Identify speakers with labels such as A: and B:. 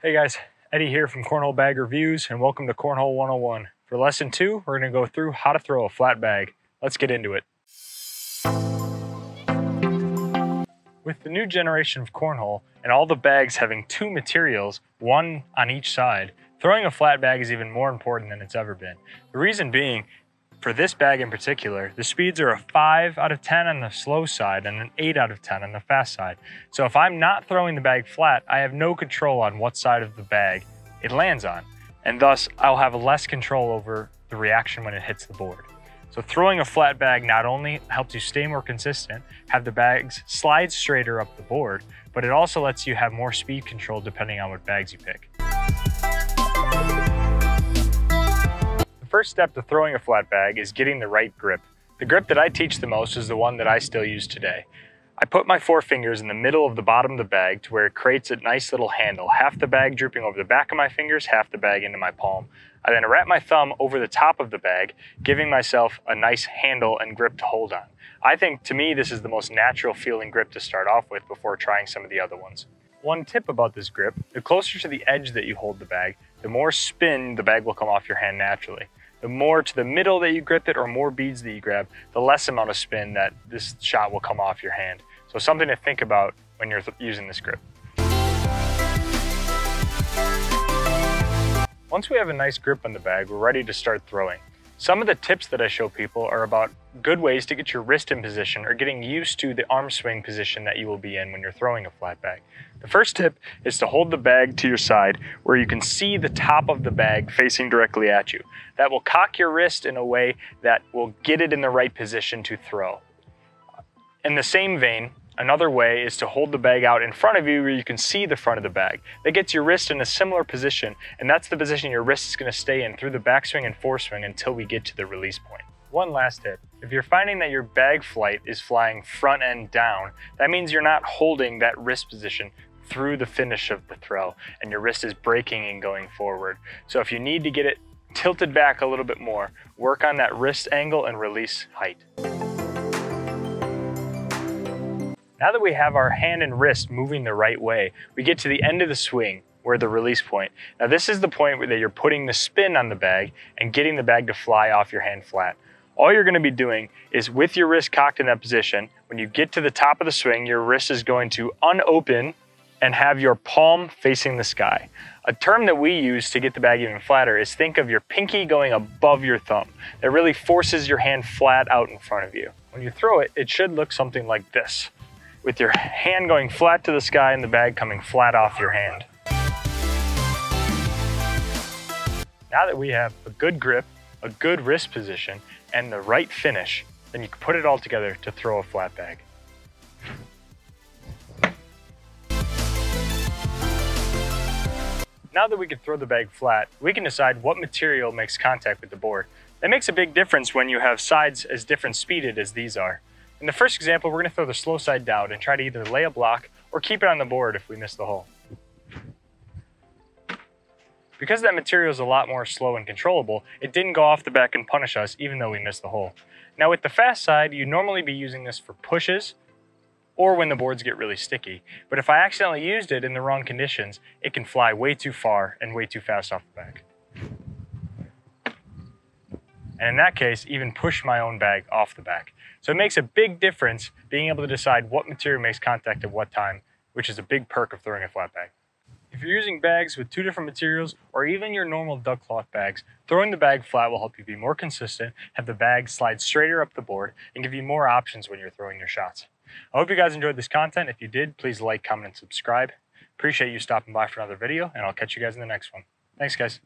A: Hey guys, Eddie here from Cornhole Bag Reviews and welcome to Cornhole 101. For lesson two, we're gonna go through how to throw a flat bag. Let's get into it. With the new generation of cornhole and all the bags having two materials, one on each side, throwing a flat bag is even more important than it's ever been. The reason being for this bag in particular, the speeds are a 5 out of 10 on the slow side and an 8 out of 10 on the fast side. So if I'm not throwing the bag flat, I have no control on what side of the bag it lands on. And thus, I'll have less control over the reaction when it hits the board. So throwing a flat bag not only helps you stay more consistent, have the bags slide straighter up the board, but it also lets you have more speed control depending on what bags you pick. First step to throwing a flat bag is getting the right grip. The grip that I teach the most is the one that I still use today. I put my four fingers in the middle of the bottom of the bag to where it creates a nice little handle, half the bag drooping over the back of my fingers, half the bag into my palm. I then wrap my thumb over the top of the bag, giving myself a nice handle and grip to hold on. I think to me this is the most natural feeling grip to start off with before trying some of the other ones. One tip about this grip, the closer to the edge that you hold the bag, the more spin the bag will come off your hand naturally. The more to the middle that you grip it or more beads that you grab, the less amount of spin that this shot will come off your hand. So something to think about when you're using this grip. Once we have a nice grip on the bag, we're ready to start throwing. Some of the tips that I show people are about good ways to get your wrist in position or getting used to the arm swing position that you will be in when you're throwing a flat bag. The first tip is to hold the bag to your side where you can see the top of the bag facing directly at you. That will cock your wrist in a way that will get it in the right position to throw. In the same vein, Another way is to hold the bag out in front of you where you can see the front of the bag. That gets your wrist in a similar position, and that's the position your wrist is going to stay in through the backswing and foreswing until we get to the release point. One last tip. If you're finding that your bag flight is flying front end down, that means you're not holding that wrist position through the finish of the throw, and your wrist is breaking and going forward. So if you need to get it tilted back a little bit more, work on that wrist angle and release height. Now that we have our hand and wrist moving the right way, we get to the end of the swing where the release point. Now this is the point where you're putting the spin on the bag and getting the bag to fly off your hand flat. All you're gonna be doing is with your wrist cocked in that position, when you get to the top of the swing, your wrist is going to unopen and have your palm facing the sky. A term that we use to get the bag even flatter is think of your pinky going above your thumb. That really forces your hand flat out in front of you. When you throw it, it should look something like this with your hand going flat to the sky and the bag coming flat off your hand. Now that we have a good grip, a good wrist position, and the right finish, then you can put it all together to throw a flat bag. Now that we can throw the bag flat, we can decide what material makes contact with the board. That makes a big difference when you have sides as different speeded as these are. In the first example, we're going to throw the slow side down and try to either lay a block or keep it on the board if we miss the hole. Because that material is a lot more slow and controllable, it didn't go off the back and punish us even though we missed the hole. Now with the fast side, you'd normally be using this for pushes or when the boards get really sticky. But if I accidentally used it in the wrong conditions, it can fly way too far and way too fast off the back. And in that case, even push my own bag off the back. So it makes a big difference being able to decide what material makes contact at what time, which is a big perk of throwing a flat bag. If you're using bags with two different materials or even your normal duck cloth bags, throwing the bag flat will help you be more consistent, have the bag slide straighter up the board, and give you more options when you're throwing your shots. I hope you guys enjoyed this content. If you did, please like, comment, and subscribe. Appreciate you stopping by for another video, and I'll catch you guys in the next one. Thanks, guys.